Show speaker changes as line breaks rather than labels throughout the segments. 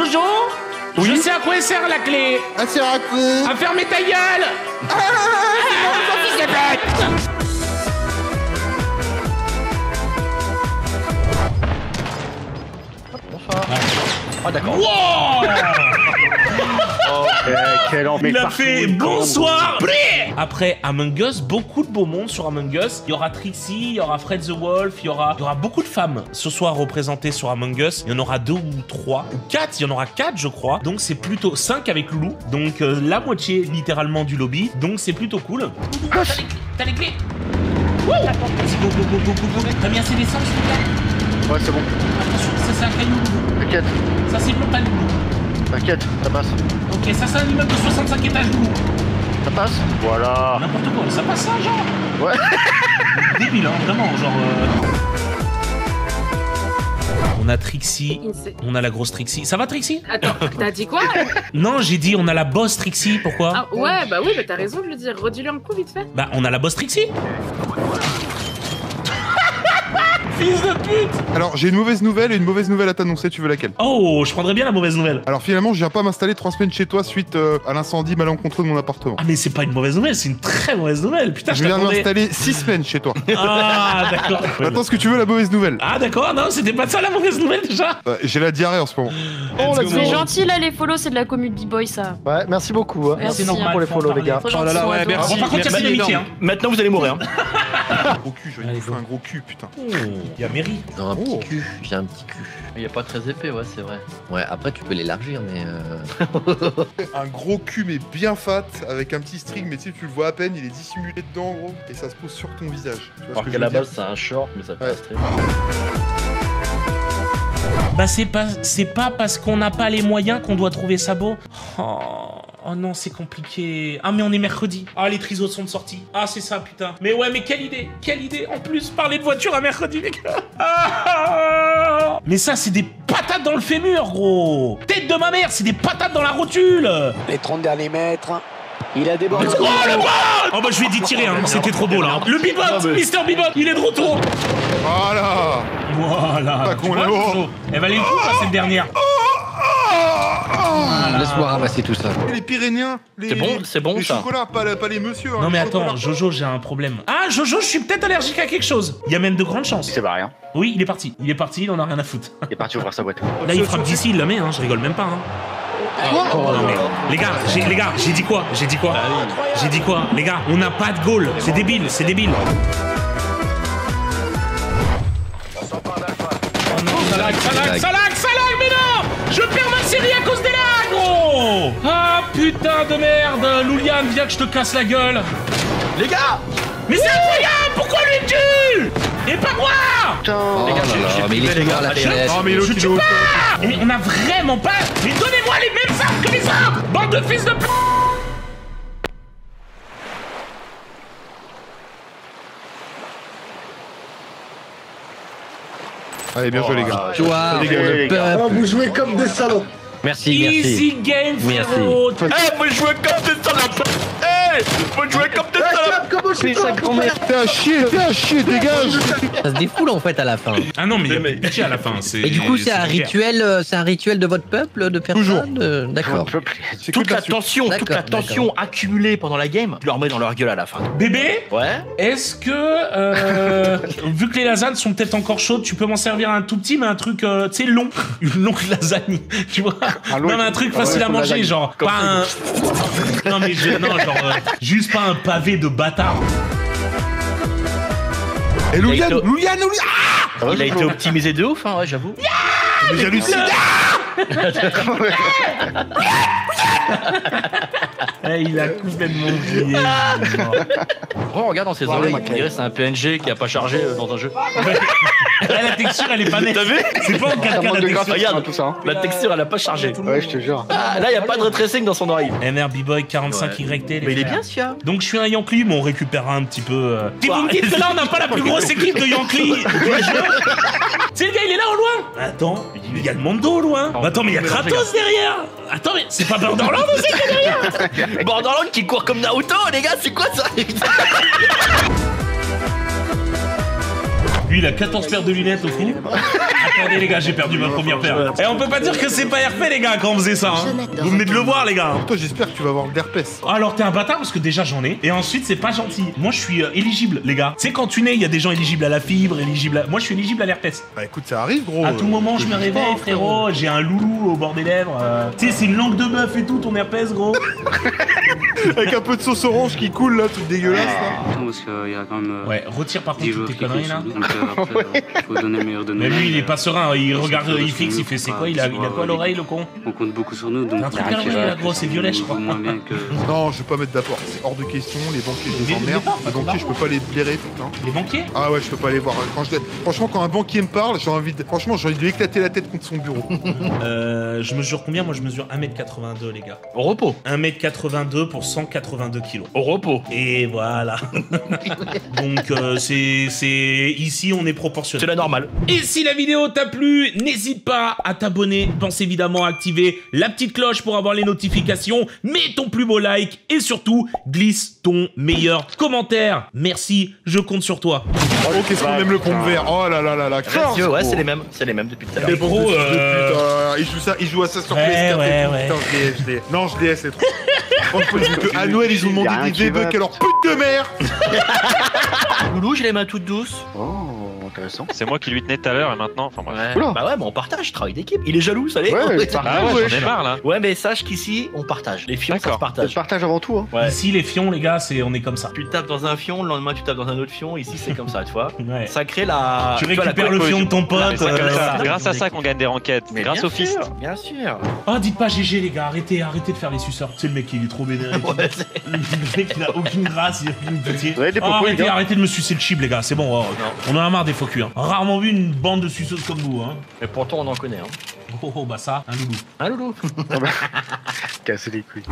Jojo Je sais à quoi sert la clé.
Ah, c'est raté
À fermer ta gueule.
Ah d'accord.
Wow.
Quel
Il a fait bonsoir Après Among Us, beaucoup de beau monde sur Among Us. Il y aura Trixie, il y aura Fred the Wolf, il y aura, il y aura beaucoup de femmes ce soir représentées sur Among Us. Il y en aura deux ou trois, ou quatre, il y en aura quatre je crois. Donc c'est plutôt cinq avec Loulou. Donc euh, la moitié littéralement du lobby. Donc c'est plutôt cool. T'as les clés T'as les clés Wouh Vas-y, go, go, go, go, go, go. T'as mis assez d'essence, s'il te plaît?
Ouais, c'est bon.
Attention, ça c'est un caillou Loulou.
T'inquiète,
Ça c'est pas Loulou.
t'inquiète, ça passe.
Ok, ça c'est un immeuble de 65 étages Loulou.
Ça passe Voilà.
N'importe quoi, ça passe ça, genre
Ouais.
Débile, hein, vraiment, genre... euh. On a Trixie, on a la grosse Trixie. Ça va Trixie?
Attends, t'as dit quoi?
Non, j'ai dit on a la boss Trixie, pourquoi?
Ah, Ouais, bah oui, bah t'as raison de le dire. Redis-le un coup vite fait.
Bah on a la boss Trixie Fils de pute
Alors, j'ai une mauvaise nouvelle et une mauvaise nouvelle à t'annoncer, tu veux laquelle?
Oh, je prendrais bien la mauvaise nouvelle.
Alors finalement, je viens pas m'installer trois semaines chez toi suite euh, à l'incendie malencontreux de mon appartement.
Ah mais c'est pas une mauvaise nouvelle, c'est une très mauvaise nouvelle. Putain, je
Je viens m'installer six semaines chez toi.
Ah d'accord.
Attends, ce que tu veux, la mauvaise nouvelle
Ah d'accord, non, c'était pas ça la mauvaise nouvelle déjà.
Euh, J'ai la diarrhée en ce moment.
Go.
C'est gentil là les follows, c'est de la commu de B-Boy ça.
Ouais, merci beaucoup. hein.
Merci.
C'est normal
pour les follow, les gars.
Faut gentil, ouais,
Bon, par contre, c'est hein.
Maintenant vous allez mourir.
Gros cul, je vais
Allez,
vous faire
go.
un gros cul, putain.
Oh, il y a Mary.
Non, un
Oh.
petit cul, j'ai un petit cul.
Il est pas très épais, ouais, c'est vrai.
Ouais, après tu peux l'élargir, mais euh...
Un gros cul, mais bien fat, avec un petit string, mais tu sais, tu le vois à peine, il est dissimulé dedans, gros, et ça se pose sur ton visage. Tu vois ce
Alors qu'à la base c'est un short, mais ça fait
Ouais.
un.
Bah c'est pas c'est pas parce qu'on n'a pas les moyens qu'on doit trouver ça beau. Oh, oh non, c'est compliqué. Ah mais on est mercredi. Ah les trisos sont de sortie. Ah c'est ça putain. Mais ouais, mais quelle idée Quelle idée En plus parler de voiture à mercredi les gars. Ah mais ça c'est des patates dans le fémur gros. Tête de ma mère, c'est des patates dans la rotule.
Les 30 derniers mètres. Il a débordé.
Oh le ball Oh bah je lui ai dit tirer hein, c'était trop beau là. Le bebop, Mister Bebop, il est de retour.
Voilà
Voilà.
Pas con,
vois,
là-haut.
Jojo Elle valait le coup cette dernière?
Laisse-moi ramasser tout ça.
Et les Pyrénéens les,
C'est bon, c'est bon,
les
ça.
chocolats, pas, le- pas les messieurs. hein,
Non mais attends,
chocolats.
Jojo, j'ai un problème. Ah, Jojo, je suis peut-être allergique à quelque chose. Il y a même de grandes chances.
C'est pas rien.
Oui, il est parti. Il est parti, il en a rien à foutre.
Il est parti ouvrir sa boîte.
Là, il frappe d'ici, il la met, hein. Je rigole même pas, hein. Oh, non, mais... Les gars, j'ai, les gars, j'ai dit quoi? J'ai dit quoi? J'ai dit quoi? Les gars, on n'a pas de goal. C'est débile, c'est débile. Oh Je perds ma série à cause des lags, gros Ah, putain de merde. Louliane, viens que je te casse la gueule.
Les gars
Mais c'est incroyable Pourquoi lui tue Et pas moi
Oh
Les gars, j'ai-
mais il
flippé,
est
les gars.
la
mais l'autre
Je tue pas Mais on a vraiment pas Mais donnez-moi les mêmes armes que les autres Bande de fils de p...
Allez, bien joué les gars.
Toi,
dégage,
le
les
gars.
peuple.
vous jouez comme des salauds.
Merci,
Easy
merci.
game,
Merci.
frérot
Eh, faut jouer comme des salopes Faut jouer comme
Comment je suis
T'es à chier, t'es à chier, dégage.
Ça se défoule en fait à la fin.
Ah non, mais il y a pitié à la fin. c'est-
Et du coup, c'est un rituel, euh, c'est un rituel de votre peuple de faire
Toujours.
ça de- D'accord.
Toute
la
tension, toute la tension accumulée pendant la game, tu leur mets dans leur gueule à la fin.
Bébé,
Ouais.
est-ce que, euh, vu que les lasagnes sont peut-être encore chaudes, tu peux m'en servir un tout petit, mais un truc, euh, tu sais, long. Une longue lasagne, tu vois.
Long,
Non, mais un truc facile à manger, genre, pas un... Non, mais je- non, genre, euh, juste pas un pavé de bâtard.
Et Louliane,
Il a été-
Louliane, Louliane Ah
Il a été optimisé de ouf, hein, ouais, j'avoue.
Mais j'hallucine
Eh, il a complètement oublié.
Oh, regarde dans ses oreilles, on dirait c'est un PNG qui a pas chargé euh, dans un jeu.
Eh, la texture, elle est pas nette.
T'as vu
C'est pas en 4K la texture.
Regarde,
tout ça. hein.
la texture elle a pas chargé.
Ouais, je te jure.
Ah, là, y a pas de ray tracing dans son oreille.
NRB Boy 45YT. les
Mais il est bien celui-là.
Donc je suis un Yankee, mais on récupérera un petit peu. euh. Vous me dites que là on n'a pas la plus grosse équipe de Yankee C'est le gars, il est là au loin Attends, il y a le Mondo au loin Bah, Attends, mais il y a Kratos derrière Attends, mais c'est pas Borderlands aussi qui est derrière
Borderland qui court comme Naruto, les gars, c'est quoi ça?
Lui, il a 14 paires de lunettes au fond. Attendez, les gars, j'ai perdu ma première paire. Et on peut pas dire que c'est pas RP, les gars, quand on faisait ça. Hein. Vous venez de le voir, les gars.
Toi, j'espère que tu vas avoir de l'herpès.
Alors t'es un bâtard parce que déjà j'en ai et ensuite c'est pas gentil. Moi je suis euh, éligible les gars. Tu sais quand tu nais il y a des gens éligibles à la fibre, éligibles à... Moi je suis éligible à l'herpès.
Bah écoute, ça arrive, gros.
À tout moment je me réveille frérot, j'ai un loulou au bord des lèvres. euh. Tu sais c'est une langue de bœuf et tout ton herpès gros.
Avec un peu de sauce orange qui coule là, tout dégueulasse là.
Parce qu'il y a quand même euh,
Ouais retire par
10
contre toutes tes conneries là.
donc euh, après, euh, faut donner le meilleur de nous.
Mais lui il est pas serein, il
Parce
regarde, il fixe, il fait c'est quoi il a, il a quoi l'oreille le con
On compte beaucoup sur nous, donc
un truc
euh, euh,
là, gros, c'est violet, je crois.
Moins bien que...
Non, je vais pas mettre d'apport, c'est hors de question. Les banquiers, je les emmerde. Les banquiers, je peux pas les blairer, putain.
Les banquiers?
Ah ouais, je peux pas les voir. Quand je... Franchement, quand un banquier me parle, j'ai envie de. Franchement, j'ai envie de lui éclater la tête contre son bureau.
Euh, je mesure combien? Moi je mesure 1m82 les gars.
Au repos.
1m82 pour 182 kilos.
Au repos.
Et voilà. Donc euh, c'est c'est ici on est
C'est
proportionnel.
la normale.
Et si la vidéo t'a plu, n'hésite pas à t'abonner. Pense évidemment à activer la petite cloche pour avoir les notifications. Mets ton plus beau like et surtout glisse ton meilleur commentaire. Merci, je compte sur toi.
Oh, qu'est-ce qu'on aime le pompe vert. Oh là là là là.
ouais, c'est les mêmes. C'est les mêmes depuis tout à l'heure.
Les
gros,
gros,
euh,
il joue ça, il joue à ça sur
Ouais,
PS4
ouais,
et tout.
ouais.
Putain, je l'ai, je l'ai. Non, je l'ai, c'est trop. Que à Noël, ils ont demandé des. V-Bucks à leur pute de mère.
Loulou, j'ai les mains toutes douces.
Oh, intéressant.
C'est moi qui lui tenais tout à l'heure et maintenant, enfin bref.
Ouais.
Oula.
Bah ouais, mais on partage, travail d'équipe. Il est jaloux, ça l'est.
Ouais,
ouais,
Ah ouais,
ouais.
j'en ai marre là.
mais sache qu'ici, on partage. Les fions, ça se
D'accord.
Je
partage.
partage avant tout. Hein.
Ouais.
Ici les fions les gars, c'est on est comme ça.
Tu tapes dans un fion, le lendemain tu tapes dans un autre fion. Ici, c'est comme ça, tu vois.
Ouais.
Ça crée la.
Tu
vois, la
récupères le fion de ton pote.
C'est comme
euh,
ça. Grâce à ça qu'on gagne des enquêtes.
Mais
Grâce
bien
au fist.
sûr, Bien sûr.
Oh, dites pas GG les gars, arrêtez, arrêtez de faire les suceurs. C'est le mec, il est trop vénéré.
Ouais, c'est-
Le mec, il a aucune grâce, il a aucune pitié.
Ouais, des propos, les
arrêtez,
gars.
arrêtez de me sucer le chip, les gars, c'est bon. oh, on en a marre des faux culs. Hein. Rarement vu une bande de suceuses comme vous. Hein.
Et pourtant, on en connaît. Hein,
Oh, oh, bah ça, un loulou.
hein Loulou
Casser les couilles.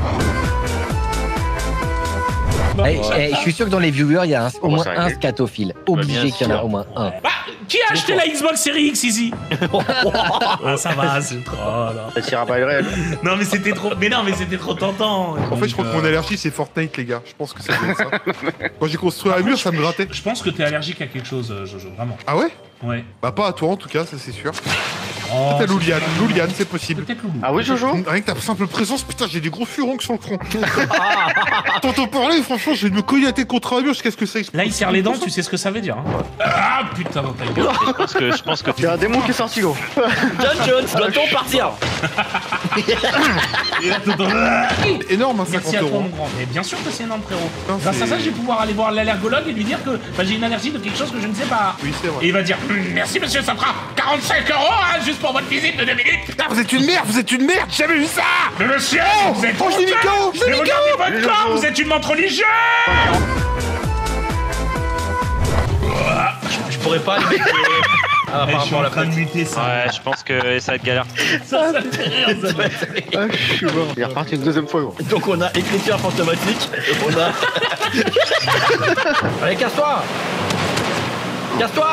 Eh, eh, je suis sûr que dans les viewers, il y a un- au moins un scatophile.
bien
Obligé qu'il y en a au moins un.
Bah, qui a acheté la Xbox Series X ici Ah, ça va, c'est trop. là.
Ça tire à balles réelles.
Non, mais c'était trop. Mais non, mais c'était trop tentant.
En fait, je crois que mon allergie, c'est Fortnite, les gars. Je pense que c'est ça. Quand j'ai construit un mur, ça me grattait.
Je pense que t'es allergique à quelque chose, euh, Jojo, vraiment.
Ah ouais?
Ouais.
Bah, pas à toi en tout cas, ça c'est sûr.
Oh,
Peut-être Louliane. Louliane, c'est possible.
Peut-être Loulou.
Ah oui, Jojo
Rien que ta simple présence, putain, j'ai des gros furonques sur le front. T'entends parler, franchement, je vais me cogner la tête contre un mur, qu'est-ce que c'est
Là, il serre les dents, tu sais ce que ça veut dire. Hein. Ah putain, dans ta gueule.
Je pense que je pense que tu
Il y a un démon qui est sorti, gros.
John Jones, doit-on partir?
Et là, tout dans-
Énorme, hein, 50
Merci à toi,
euros.
mon grand. Mais bien sûr que c'est énorme, frérot.
Putain,
Grâce à
c'est-
ça, je vais pouvoir aller voir l'allergologue et lui dire que bah, j'ai une allergie de quelque chose que je ne sais pas.
Oui, c'est
Et
vrai.
il va dire Hum, Merci, monsieur, ça fera 45 euros hein, juste pour votre visite de 2 minutes.
Ah, vous êtes une merde, vous êtes une merde, j'ai jamais vu ça
Mais monsieur, vous êtes.
Oh, je l'ai mis KO, je l'ai
Mais
mis
regardez
KO
votre corps, vous êtes une montre religieuse
Je pourrais pas aller. Ah,
Eh, Je suis en train de muter ça.
Ouais, je pense que ça va être galère.
Ça, ça me fait rire, ça.
Ah, je suis mort. Il est reparti une deuxième fois, gros.
Donc on a écriture fantomatique, on a... Allez, casse-toi Casse-toi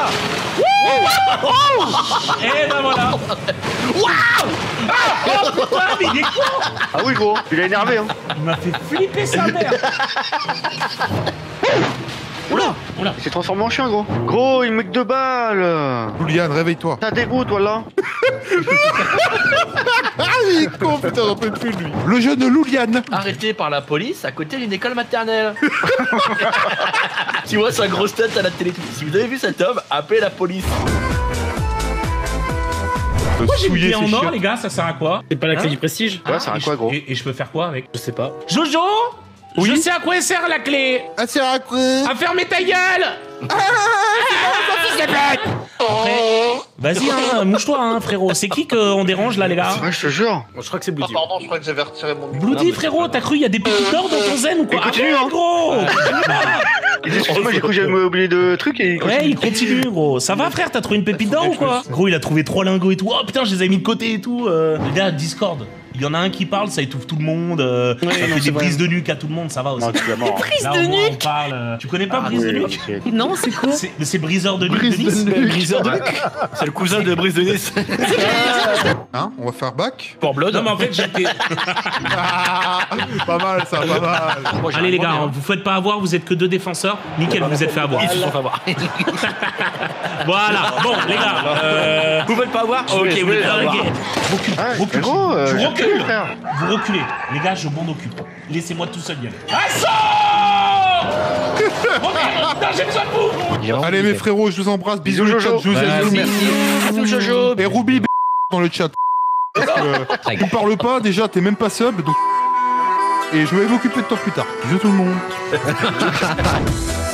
Et ben voilà. Ah, oh putain, mais il est con
Ah oui, gros. Il a énervé, hein.
Il m'a fait flipper sa mère.
Oula
Il s'est transformé en chien, gros. Gros, il met que deux balles.
Louliane, réveille-toi.
Ça dégoûte, voilà.
Ah, il est con, putain, j'en peux plus de lui. Le jeune Louliane.
Arrêté par la police à côté d'une école maternelle. tu vois sa grosse tête à la télé. Si vous avez vu cet homme, appelez la police.
Moi j'ai clé en or, les gars, ça sert à quoi
C'est pas la clé
Hein
du prestige
Ouais, ça
et
a quoi, gros
et, et je peux faire quoi avec
Je sais pas.
Jojo Je sais à quoi elle sert la clé
Ah, c'est à quoi
À fermer ta gueule Après, vas-y, hein, mouche-toi, hein, frérot. C'est qui qu'on dérange là, les gars
Ouais, je te jure.
Bon, je crois que c'est Bloody.
Pardon, je crois que j'avais retiré mon
Bloody, frérot, t'as cru il y a des petits d'or dans ton zen ou quoi
continue,
Arrête,
hein.
gros
Excuse-moi, j'ai cru que j'allais oublié de trucs et il
Ouais,
continue.
il continue, gros. Ça va, frère T'as trouvé une pépite d'or ou quoi Gros, il a trouvé trois lingots et tout. Oh putain, je les ai mis de côté et tout. Euh... Les gars, Discord. Il y en a un qui parle, ça étouffe tout le monde. euh, ça
non,
fait des
vrai.
prises de nuque à tout le monde, ça va aussi.
Non, hein.
Au moins, on parle. euh, Tu connais pas
Ah,
Brise de nuque
ok.
Non, c'est quoi
C'est c'est briseur de nuque de
Brise de
Nice.
nuque.
Briseur de C'est le cousin de Brise de Nice.
Hein, on va faire back
Pour Blood.
Non, mais en fait, j'étais.
Ah, Pas mal, ça, pas mal.
Moi, j'ai
Allez, les gars,
bien.
vous faites pas avoir, vous êtes que deux défenseurs. Nickel, vous vous êtes fait avoir.
Ils se sont fait avoir.
Voilà. Bon, les gars. Euh...
Vous voulez pas avoir Ok,
je
vous pas avoir.
Ah, gros, euh,
je
j'ai
recule. Vous reculez. Les gars, je m'en occupe. Laissez-moi tout seul y aller. Assaut Oh merde, putain, j'ai besoin de vous
Il est vraiment
Allez, mes frérots, je vous embrasse. Bisous,
Bisous,
le chat.
Jojo.
Je vous aime.
Merci.
Bisous, Jojo.
Et Ruby, b- dans le chat. Parce que
Très
tu me parles pas, déjà, t'es même pas sub. Donc... Et je vais m'occuper de toi plus tard. Bisous tout le monde.